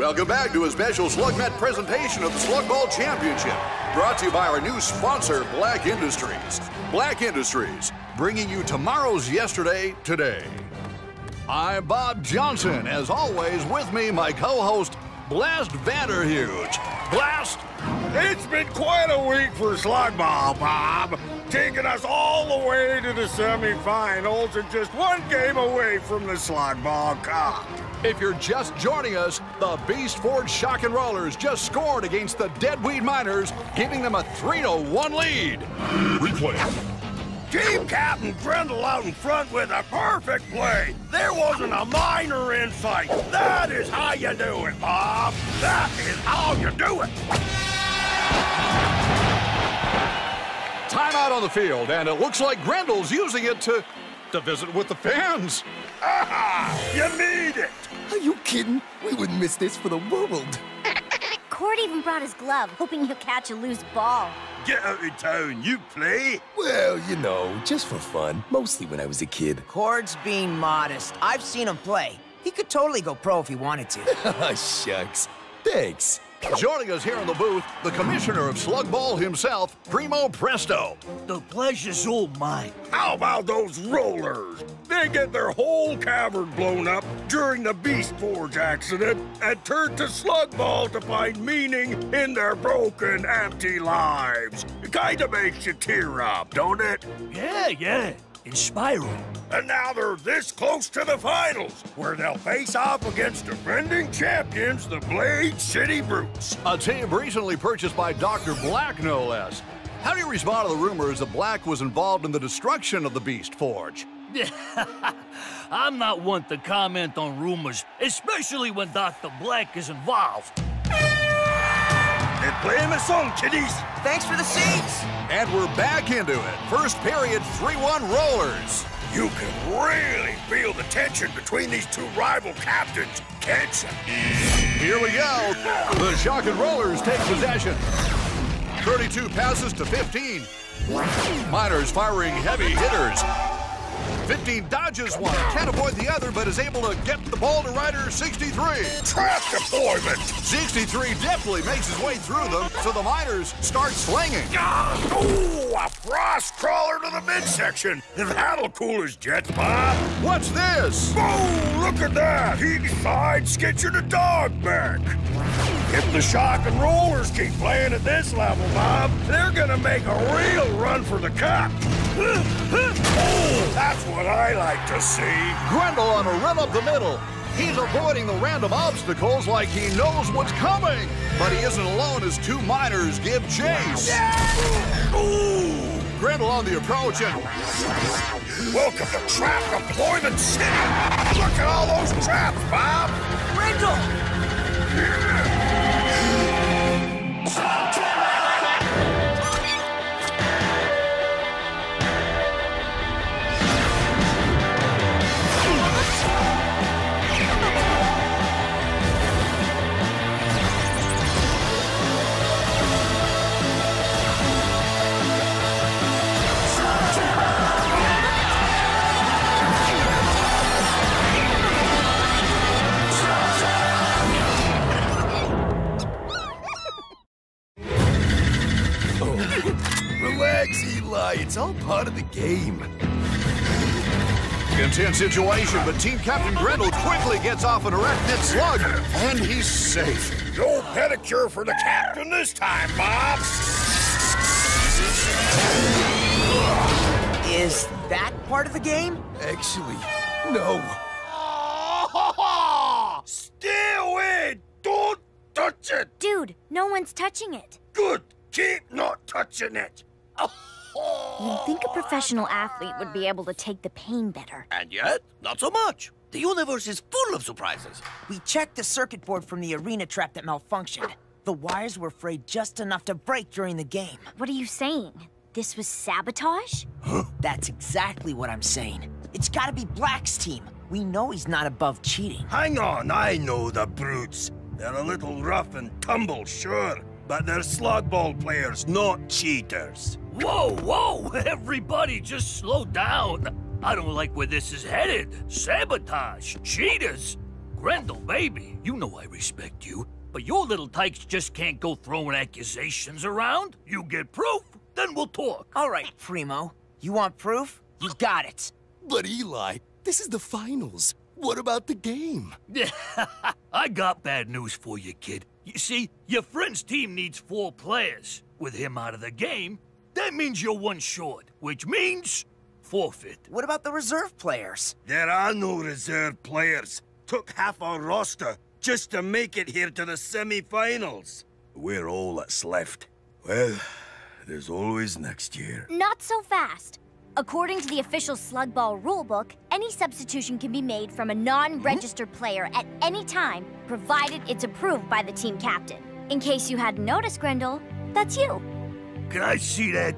Welcome back to a special SlugMet presentation of the Slug Ball Championship, brought to you by our new sponsor, Blakk Industries. Blakk Industries, bringing you tomorrow's yesterday today. I'm Bob Johnson, as always, with me, my co-host, Blast Vanderhuge. Blast! It's been quite a week for Slugball, Bob. Taking us all the way to the semifinals and just one game away from the Slugball Cup. If you're just joining us, the Beast Forge Shock and Rollers just scored against the Deadweed Miners, giving them a 3-1 lead. Replay. Team Captain Grendel out in front with a perfect play. There wasn't a miner in sight. That is how you do it, Bob. That is how you do it. Timeout on the field, and it looks like Grendel's using it to, to visit with the fans. Ah, you need it. Are you kidding? We wouldn't miss this for the world. Kord even brought his glove, hoping he'll catch a loose ball. Get out of town, you play? Well, you know, just for fun. Mostly when I was a kid. Kord's being modest. I've seen him play. He could totally go pro if he wanted to. Shucks. Thanks. Joining us here in the booth, the commissioner of Slug Ball himself, Primo Presto. The pleasure's all mine. How about those rollers? They get their whole cavern blown up during the Beast Forge accident and turn to slug ball to find meaning in their broken, empty lives. It kinda makes you tear up, don't it? Yeah, yeah. Inspiring. And now they're this close to the finals, where they'll face off against defending champions, the Blade City Brutes. A team recently purchased by Dr. Blakk, no less. How do you respond to the rumors that Blakk was involved in the destruction of the Beast Forge? I'm not one to comment on rumors, especially when Dr. Blakk is involved. And play him a song, kiddies. Thanks for the seats. And we're back into it. First period, 3-1 rollers. You can really feel the tension between these two rival captains, can't you? Here we go. The Shock and Rollers take possession. 32 passes to 15. Miners firing heavy hitters. 15 dodges one, can't avoid the other, but is able to get the ball to Ryder 63. Trap deployment. 63 deftly makes his way through them, so the Miners start slinging. Ah, ooh, a frost crawler to the midsection. That'll cool his jets, Bob. What's this? Oh, look at that. He side sketching a dog back. If the shock and rollers keep playing at this level, Bob, they're gonna make a real run for the cup. Oh, that's what I like to see. Grendel on a run up the middle. He's avoiding the random obstacles like he knows what's coming. But he isn't alone as two miners give chase. Ooh. Grendel on the approach and Welcome to Trap Deployment City. Look at all those traps, Bob. Grendel! Relax, game. intense situation, but Team Captain Grendel quickly gets off an Arachnet slug, and he's safe. No pedicure for the captain this time, Bob. Is that part of the game? Actually, no. Stay away! Don't touch it! Dude, no one's touching it. Good! Keep not touching it! You'd think a professional athlete would be able to take the pain better. And yet, not so much. The universe is full of surprises. We checked the circuit board from the arena trap that malfunctioned. The wires were frayed just enough to break during the game. What are you saying? This was sabotage? That's exactly what I'm saying. It's gotta be Blakk's team. We know he's not above cheating. Hang on, I know the brutes. They're a little rough and tumble, sure, but they're slugball players, not cheaters. Whoa, whoa! Everybody just slow down. I don't like where this is headed. Sabotage, cheaters. Grendel, baby, you know I respect you. But your little tykes just can't go throwing accusations around. You get proof, then we'll talk. All right, Primo. You want proof? You got it. But Eli, this is the finals. What about the game? Yeah, I got bad news for you, kid. You see, your friend's team needs four players. With him out of the game, that means you're one short, which means forfeit. What about the reserve players? There are no reserve players. Took half our roster just to make it here to the semi-finals. We're all that's left. Well, there's always next year. Not so fast. According to the official Slugball rulebook, any substitution can be made from a non-registered hmm? player at any time, provided it's approved by the team captain. In case you hadn't noticed, Grendel, that's you. Can I see that?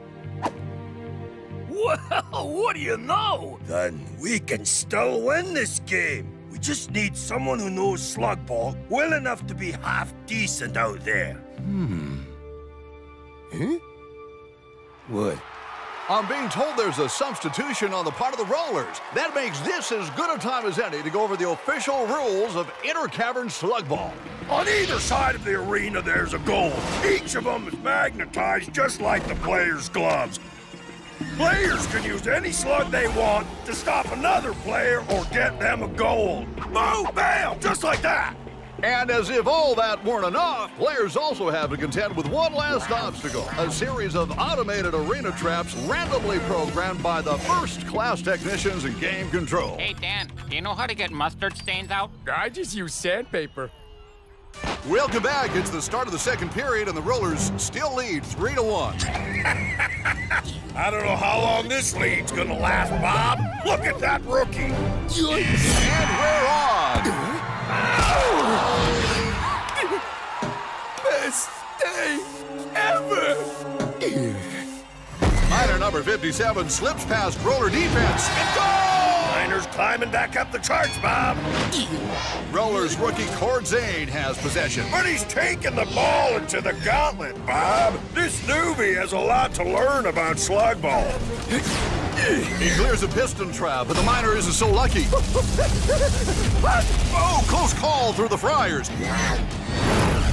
Well, what do you know? Then we can still win this game. We just need someone who knows slug ball well enough to be half decent out there. Hmm. Huh? What? I'm being told there's a substitution on the part of the Rollers. That makes this as good a time as any to go over the official rules of inter-cavern slug ball. On either side of the arena, there's a goal. Each of them is magnetized just like the player's gloves. Players can use any slug they want to stop another player or get them a goal. Boom, bam, just like that. And as if all that weren't enough, players also have to contend with one last obstacle, a series of automated arena traps randomly programmed by the first-class technicians in game control. Hey, Dan, do you know how to get mustard stains out? I just use sandpaper. Welcome back. It's the start of the second period, and the Rollers still lead 3 to 1. I don't know how long this lead's gonna last, Bob. Look at that rookie. And we're on! Best day ever! Miner number 57 slips past roller defense. And goal! Miners climbing back up the charts, Bob. Rollers rookie Kord Zane has possession. But he's taking the ball into the gauntlet, Bob. This newbie has a lot to learn about slug ball. He clears a piston trap, but the miner isn't so lucky. oh, close call through the fryers.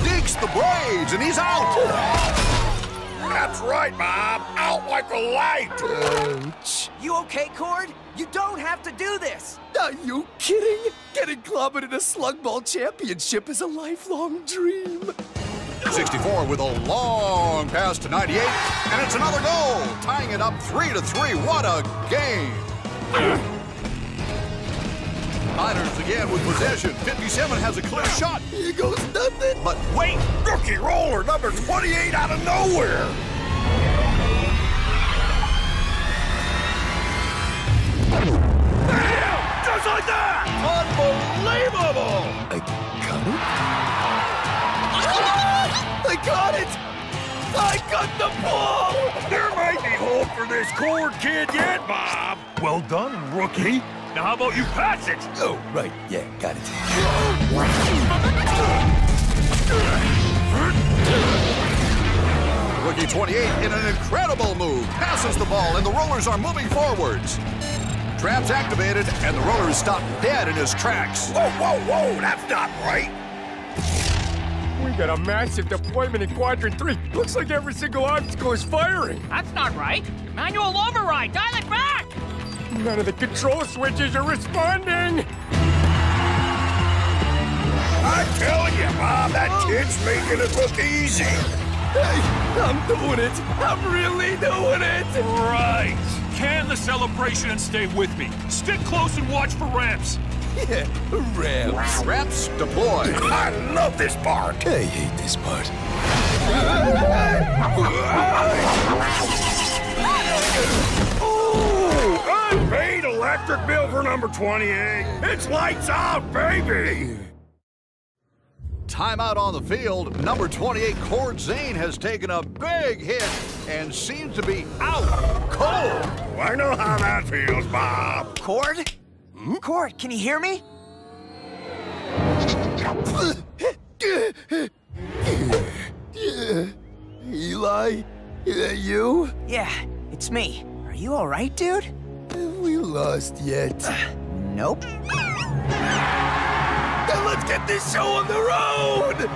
Dinks the blades, and he's out. That's right, Bob. Out like a light. Ouch. You okay, Kord? You don't have to do this. Are you kidding? Getting clobbered in a slug ball championship is a lifelong dream. 64 with a long pass to 98, and it's another goal, tying it up 3 to 3. What a game! Miners again with possession. 57 has a clear shot, Here goes nothing. but wait! Rookie roller number 28 out of nowhere. I got the ball! There might be hope for this Kord kid yet, Bob. Well done, rookie. Now how about you pass it? Oh, right. Yeah, got it. Rookie 28 in an incredible move passes the ball, and the rollers are moving forwards. Traps activated, and the rollers stop dead in his tracks. Whoa, whoa, whoa, that's not right. We got a massive deployment in Quadrant 3. Looks like every single obstacle is firing. That's not right. Manual override. Dial it back. None of the control switches are responding. I tell you, Bob, that oh. kid's making it look easy. Hey, I'm doing it. I'm really doing it. Right. Can the celebration and stay with me. Stick close and watch for ramps. Yeah, ramps. Traps deployed. I love this part. I hate this part. Ooh, unpaid electric bill for number 28. It's lights out, baby. Timeout on the field. Number 28, Kord Zane, has taken a big hit and seems to be out cold. I know how that feels, Bob. Kord? Kord, can you hear me? Eli, is that you? Yeah, it's me. Are you all right, dude? Have we lost yet? Uh, nope. Hello, get this show on the road!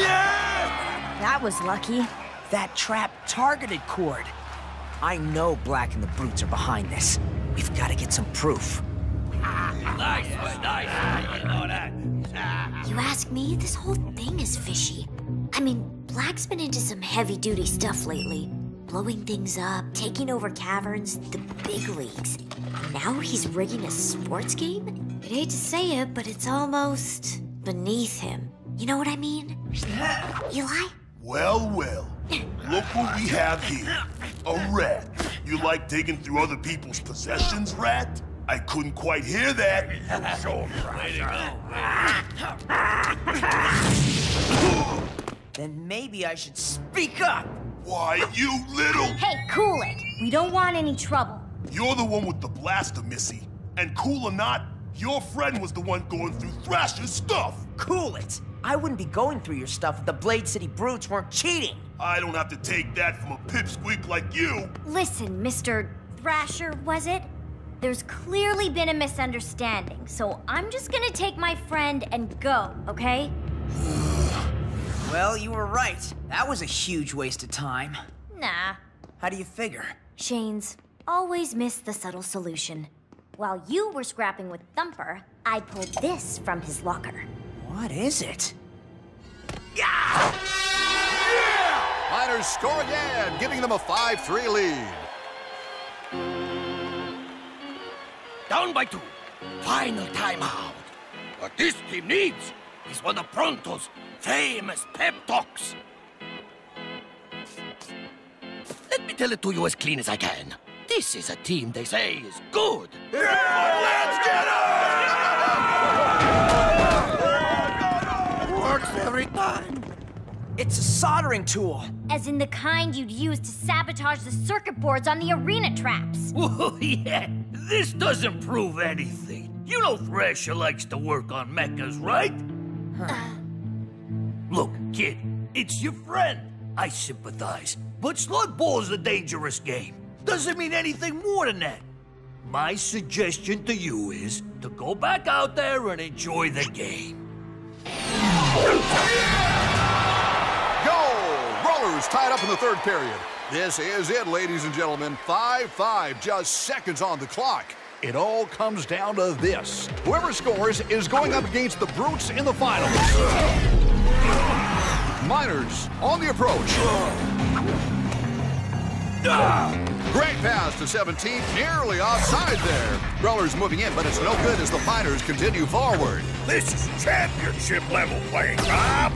Yeah! That was lucky. That trap targeted Kord. I know Blakk and the Brutes are behind this. We've got to get some proof. Nice, nice. You know that. You ask me, this whole thing is fishy. I mean, Blakk's been into some heavy duty stuff lately. Blowing things up, taking over caverns, the big leagues. Now he's rigging a sports game? I'd hate to say it, but it's almost beneath him. You know what I mean? Eli? Well, well. Look what we have here. A rat. You like digging through other people's possessions, rat? I couldn't quite hear that. Then maybe I should speak up. Why, you little... Hey, cool it. We don't want any trouble. You're the one with the blaster, Missy. And cool or not, your friend was the one going through Thrasher's stuff. Cool it. I wouldn't be going through your stuff if the Blade City Brutes weren't cheating. I don't have to take that from a pipsqueak like you. Listen, Mr. Thrasher, was it? There's clearly been a misunderstanding, so I'm just gonna take my friend and go, okay? Well, you were right. That was a huge waste of time. Nah. How do you figure? Shane's always miss the subtle solution. While you were scrapping with Thumper, I pulled this from his locker. What is it? Miners score again, giving them a 5-3 lead. Down by two. Final timeout. What this team needs is one of Pronto's famous pep talks. Let me tell it to you as clean as I can. This is a team they say is good. Let's get Works every time. It's a soldering tool. As in the kind you'd use to sabotage the circuit boards on the arena traps. Oh, yeah. This doesn't prove anything. You know Thrasher likes to work on mechas, right? Look, kid, it's your friend. I sympathize. But slug is a dangerous game. Doesn't mean anything more than that. My suggestion to you is to go back out there and enjoy the game. Go! Rollers tied up in the third period. This is it, ladies and gentlemen. 5-5, just seconds on the clock. It all comes down to this. Whoever scores is going up against the Brutes in the finals. Miners on the approach. Great pass to 17, nearly offside there. Rollers moving in, but it's no good as the Miners continue forward. This is championship level playing, Bob.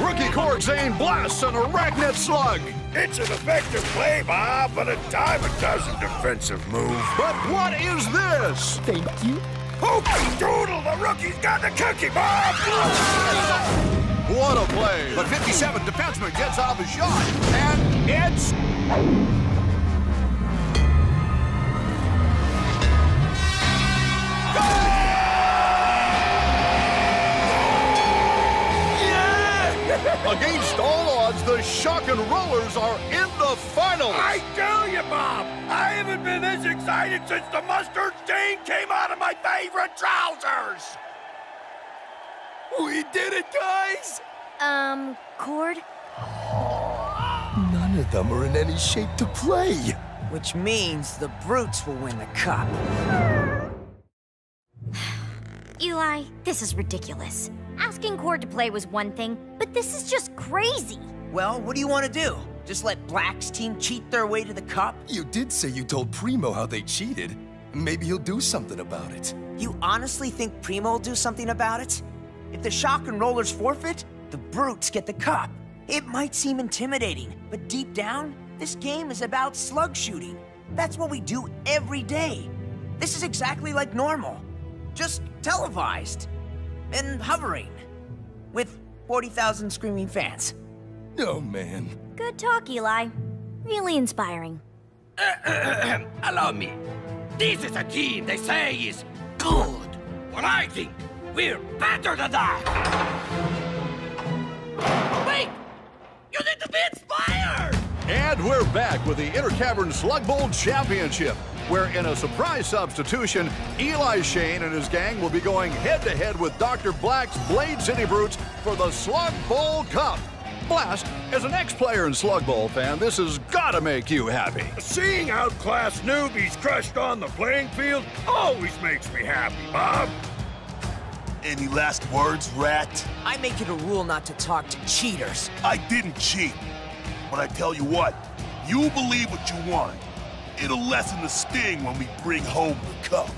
Rookie Kord Zane blasts an Arachnet slug. It's an effective play, Bob, but a dime a dozen defensive move. But what is this? Thank you. Hooky doodle, the rookie's got the cookie, Bob! What a play. But 57 defenseman gets off a shot, and it's odds, the Shock and Rollers are in the finals. I tell you, Bob, I haven't been this excited since the mustard stain came out of my favorite trousers! We did it, guys! Um, Kord? None of them are in any shape to play. Which means the Brutes will win the cup. Eli, this is ridiculous. Asking Kord to play was one thing, but this is just crazy. Well, what do you want to do? Just let Blakk's team cheat their way to the cup? You did say you told Primo how they cheated. Maybe he'll do something about it. You honestly think Primo will do something about it? If the Shock and Rollers forfeit, the Brutes get the cup. It might seem intimidating, but deep down, this game is about slug shooting. That's what we do every day. This is exactly like normal, just televised and hovering with 40,000 screaming fans. Oh, man. Good talk, Eli. Really inspiring. Allow me. This is a team they say is good. But I think we're better than that. Wait! You need to be inspired! And we're back with the Inter Cavern Slug Ball Championship. where in a surprise substitution, Eli Shane and his gang will be going head-to-head with Dr. Blakk's Blade City Brutes for the Slug Ball Cup. Blast, as an ex-player and Slug Ball fan, this has got to make you happy. Seeing outclassed newbies crushed on the playing field always makes me happy, Bob. Any last words, Rat? I make it a rule not to talk to cheaters. I didn't cheat. But I tell you what, you believe what you want. It'll lessen the sting when we bring home the cup.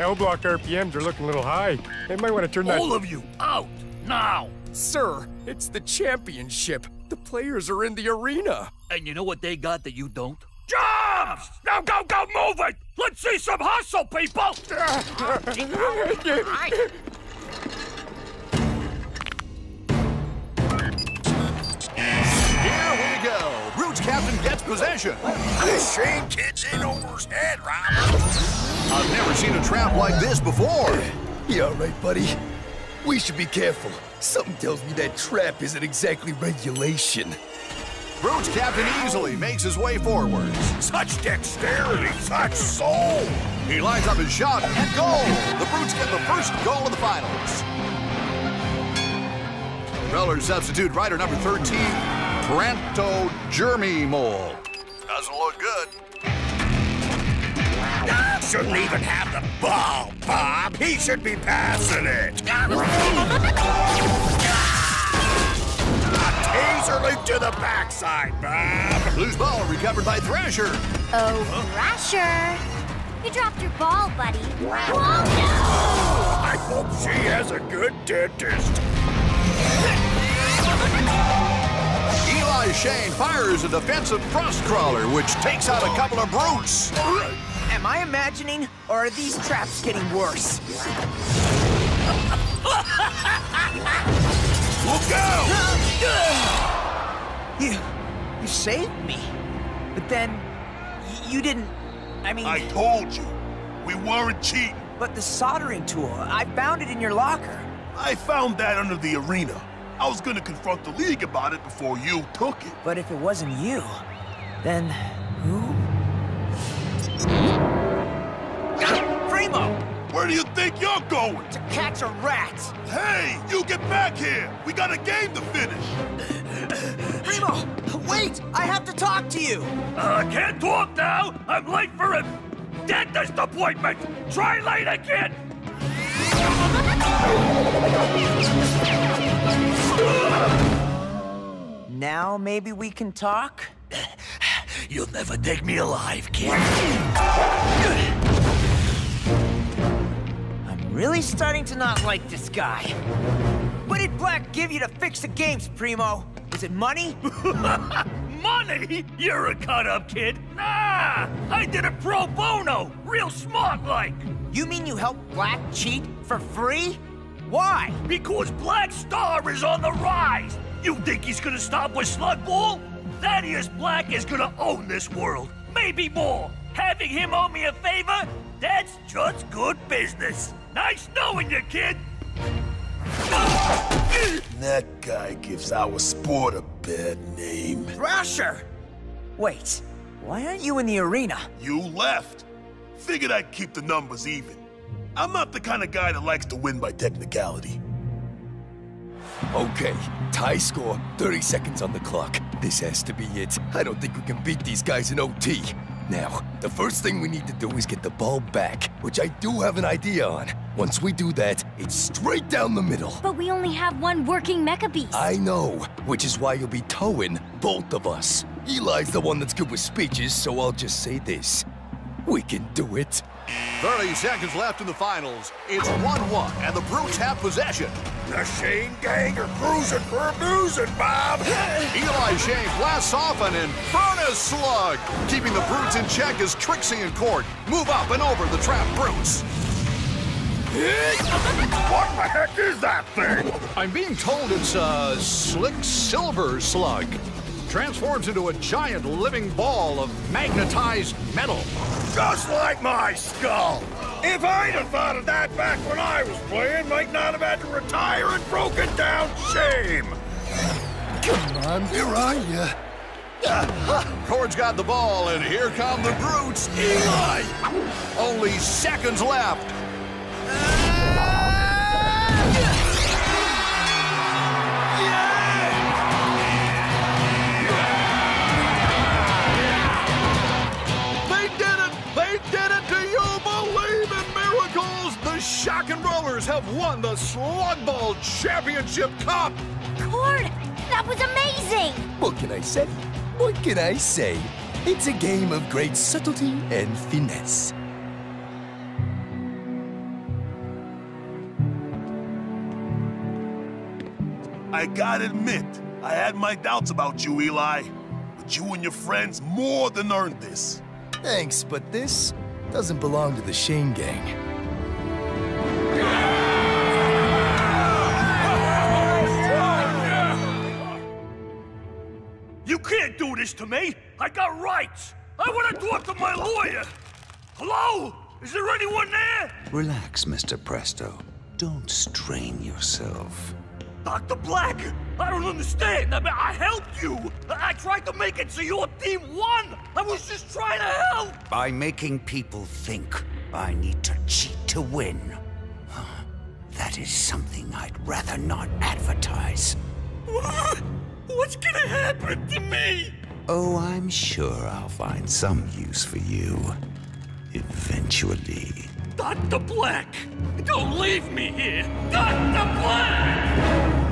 L block RPMs are looking a little high. They might want to turn that. All of you, out, now! Sir, it's the championship. The players are in the arena. And you know what they got that you don't? Jobs! Now go, go, move it! Let's see some hustle, people! Here we go. Brutes captain gets possession. This Shane kid's in over his head, Robert. I've never seen a trap like this before. You all right, buddy? We should be careful. Something tells me that trap isn't exactly regulation. Brutes captain easily makes his way forwards. Such dexterity, such soul! He lines up his shot and goal. The Brutes get the first goal of the finals. Rollers substitute rider number 13, Pronto Jeremy Mole. Doesn't look good. Shouldn't even have the ball, Bob. He should be passing it. A taser leap to the backside, Bob. Loose ball recovered by Thrasher. Oh, Thrasher. You dropped your ball, buddy. Whoa, I hope she has a good dentist. Eli Shane fires a defensive frost crawler, which takes out a couple of brutes. Am I imagining, or are these traps getting worse? Look out! You, you saved me. But then, you didn't, I mean... I told you, we weren't cheating. But the soldering tool, I found it in your locker. I found that under the arena. I was gonna confront the league about it before you took it. But if it wasn't you, then Where do you think you're going? To catch a rat! Hey, you get back here! We got a game to finish! Primo! Wait! I have to talk to you! Uh, I can't talk now. I'm late for a dentist appointment. Try late again! Now maybe we can talk? You'll never take me alive, kid. Really starting to not like this guy. What did Blakk give you to fix the games, Primo? Was it money? Money? You're a cut-up kid. Nah, I did it pro bono, real smart-like. You mean you helped Blakk cheat for free? Why? Because Blakk Star is on the rise. You think he's gonna stop with Slug Ball? Thaddeus Blakk is gonna own this world. Maybe more. Having him owe me a favor? That's just good business. Nice knowing you, kid. That guy gives our sport a bad name. Thrasher! Wait, why aren't you in the arena? You left. Figured I'd keep the numbers even. I'm not the kind of guy that likes to win by technicality. Okay, tie score, 30 seconds on the clock. This has to be it. I don't think we can beat these guys in OT. Now, the first thing we need to do is get the ball back, which I do have an idea on. Once we do that, it's straight down the middle. But we only have one working mecha beast. I know, which is why you'll be towing both of us. Eli's the one that's good with speeches, so I'll just say this. We can do it. 30 seconds left in the finals. It's 1-1, and the Brutes have possession. The Shane gang are cruising for a boozing, Bob. Eli Shane blasts off an Infernus slug. Keeping the Brutes in check as Trixie and Kord move up and over the trapped Brutes. What the heck is that thing? I'm being told it's a slick silver slug. Transforms into a giant living ball of magnetized metal. Just like my skull. If I'd have thought of that back when I was playing, might not have had to retire in broken down shame. Come on, where are you? Kord's got the ball, and here come the Brutes. Eli! Only seconds left. Shock and Rollers have won the Slug Ball Championship Cup! Kord, that was amazing! What can I say? What can I say? It's a game of great subtlety and finesse. I gotta admit, I had my doubts about you, Eli. But you and your friends more than earned this. Thanks, but this doesn't belong to the Shane gang. This to me! I got rights! I want to talk to my lawyer! Hello? Is there anyone there? Relax, Mr. Presto. Don't strain yourself. Dr. Blakk! I don't understand! I mean, I helped you! I I tried to make it so your team won! I was just trying to help! By making people think I need to cheat to win. That is something I'd rather not advertise. What's gonna happen to me? Oh, I'm sure I'll find some use for you. Eventually. Dr. Blakk! Don't leave me here! Dr. Blakk!